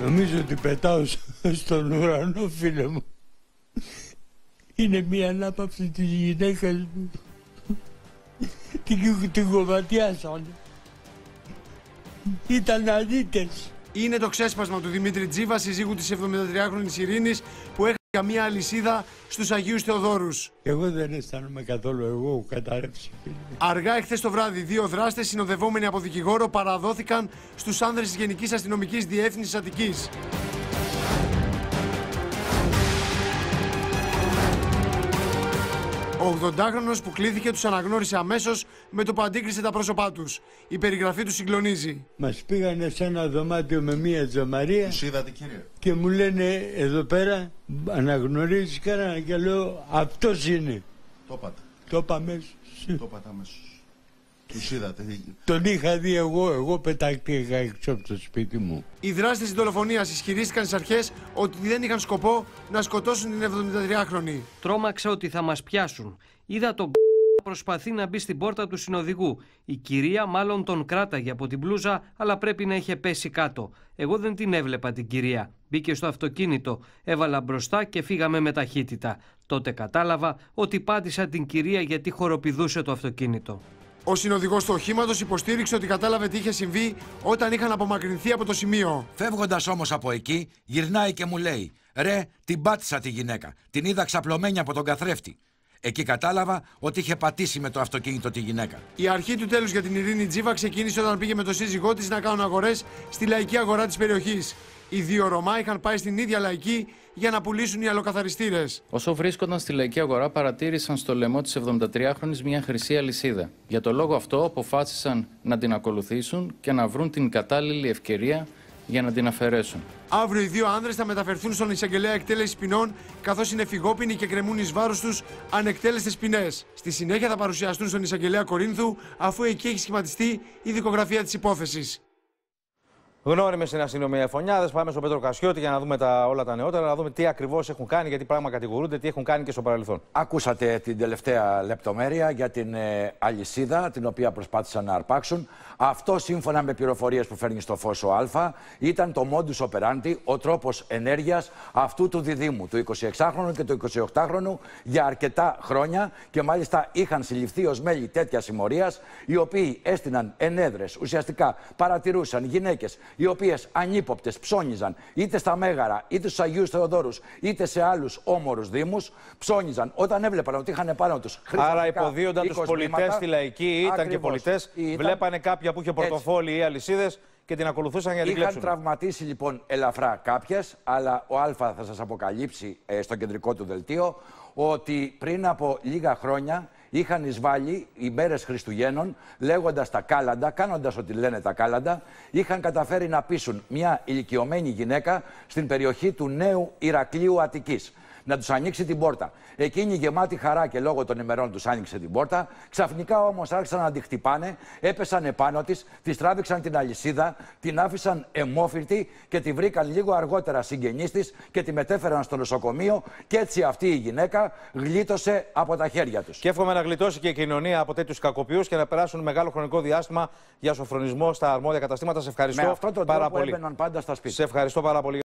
Νομίζω ότι πετάω στον ουρανό, φίλε μου. Είναι μια ανάπαυση της γυναίκας μου. Την, την κομματιάσανε. Ήταν αλήτες. Είναι το ξέσπασμα του Δημήτρη Τζίβας, συζύγου της 73χρονης Ειρήνης, που έχει καμία αλυσίδα στους Αγίους Θεοδόρους. Εγώ δεν αισθάνομαι καθόλου εγώ, έχω καταρρεύσει. φίλε. Αργά εχθές το βράδυ, δύο δράστες συνοδευόμενοι από δικηγόρο παραδόθηκαν στους άνδρες της Γενικής Αστυνομικής Διεύθυνσης Αττικής. Ο 80χρονος που κλήθηκε τους αναγνώρισε αμέσως με το που αντίκρισε τα πρόσωπά τους. Η περιγραφή τους συγκλονίζει. Μας πήγανε σε ένα δωμάτιο με μία τζαμαρία Τους είδατε κύριε; και μου λένε εδώ πέρα αναγνωρίζεις κανένα και λέω αυτός είναι. Το είπατε. Το είπα αμέσως. Το είπατε αμέσως. Τους είδατε. Τον είχα δει εγώ, εγώ πετάχτηκα έξω από το σπίτι μου. Οι δράστες της δολοφονίας ισχυρίστηκαν στις αρχές ότι δεν είχαν σκοπό να σκοτώσουν την 73χρονη. Τρόμαξα ότι θα μας πιάσουν. Είδα τον να προσπαθεί να μπει στην πόρτα του συνοδηγού. Η κυρία μάλλον τον κράταγε από την μπλούζα, αλλά πρέπει να είχε πέσει κάτω. Εγώ δεν την έβλεπα την κυρία. Μπήκε στο αυτοκίνητο, έβαλα μπροστά και φύγαμε με ταχύτητα. Τότε κατάλαβα ότι πάτησα την κυρία γιατί χοροπηδούσε το αυτοκίνητο. Ο συνοδηγός του οχήματος υποστήριξε ότι κατάλαβε τι είχε συμβεί όταν είχαν απομακρυνθεί από το σημείο. Φεύγοντας όμως από εκεί, γυρνάει και μου λέει: Ρε, την πάτησα τη γυναίκα. Την είδα ξαπλωμένη από τον καθρέφτη. Εκεί κατάλαβα ότι είχε πατήσει με το αυτοκίνητο τη γυναίκα. Η αρχή του τέλους για την Ειρήνη Τζίβα ξεκίνησε όταν πήγε με το σύζυγό της να κάνουν αγορές στη λαϊκή αγορά της περιοχής. Οι δύο Ρωμά είχαν πάει στην ίδια λαϊκή για να πουλήσουν οι αλλοκαθαριστήρες. Όσο βρίσκονταν στη λαϊκή αγορά, παρατήρησαν στο λαιμό της 73χρονη μια χρυσή αλυσίδα. Για το λόγο αυτό, αποφάσισαν να την ακολουθήσουν και να βρουν την κατάλληλη ευκαιρία για να την αφαιρέσουν. Αύριο οι δύο άνδρες θα μεταφερθούν στον εισαγγελέα εκτέλεσης ποινών, καθώς είναι φυγόπινοι και κρεμούν εις βάρος τους ανεκτέλεστες ποινές. Στη συνέχεια θα παρουσιαστούν στον εισαγγελέα Κορίνθου, αφού εκεί έχει σχηματιστεί η δικογραφία της υπόθεσης. Γνώριμε στην αστυνομία Φωνιάδε. Πάμε στον Πέτρο Κασιώτη για να δούμε τα, όλα τα νεότερα, να δούμε τι ακριβώς έχουν κάνει, γιατί πράγμα κατηγορούνται, τι έχουν κάνει και στο παρελθόν. Ακούσατε την τελευταία λεπτομέρεια για την ε, αλυσίδα την οποία προσπάθησαν να αρπάξουν. Αυτό σύμφωνα με πληροφορίες που φέρνει στο φως ο Α ήταν το modus operandi, ο τρόπος ενέργειας αυτού του διδήμου, του 26χρονου και του 28χρονου για αρκετά χρόνια και μάλιστα είχαν συλληφθεί ως μέλη τέτοιας συμμορίας, οι οποίοι έστειναν ενέδρες, ουσιαστικά παρατηρούσαν γυναίκες οι οποίες ανύποπτες ψώνιζαν είτε στα Μέγαρα, είτε στους Αγίους Θεοδόρους, είτε σε άλλους όμορους Δήμους. Ψώνιζαν όταν έβλεπαν ότι είχαν πάνω τους Άρα υποδίονταν τους πολιτές στη λαϊκή, ήταν και Ακριβώς. πολιτές, Ήταν- βλέπανε κάποια που είχε πορτοφόλι ή αλυσίδες και την ακολουθούσαν για να την Είχαν κλέψουν. τραυματίσει λοιπόν ελαφρά κάποιες, αλλά ο Α θα σας αποκαλύψει ε, στο κεντρικό του δελτίο ότι πριν από λίγα χρόνια είχαν εισβάλει οι μέρες Χριστουγέννων, λέγοντας τα κάλαντα, κάνοντας ό,τι λένε τα κάλαντα, είχαν καταφέρει να πείσουν μια ηλικιωμένη γυναίκα στην περιοχή του νέου Ηρακλείου Αττικής να τους ανοίξει την πόρτα. Εκείνη γεμάτη χαρά και λόγω των ημερών τους άνοιξε την πόρτα. Ξαφνικά όμως άρχισαν να τη χτυπάνε, έπεσαν επάνω της, τη τράβηξαν την αλυσίδα, την άφησαν αιμόφυρτη και τη βρήκαν λίγο αργότερα συγγενεί της και τη μετέφεραν στο νοσοκομείο. Και έτσι αυτή η γυναίκα γλίτωσε από τα χέρια τους. Και εύχομαι να γλιτώσει και η κοινωνία από τέτοιους κακοποιούς και να περάσουν μεγάλο χρονικό διάστημα για σοφρονισμό στα αρμόδια καταστήματα. Σε ευχαριστώ Με αυτόν τον πάρα τρόπο πολύ. έμπαιναν πάντα στα σπίτια. Σε ευχαριστώ πάρα πολύ.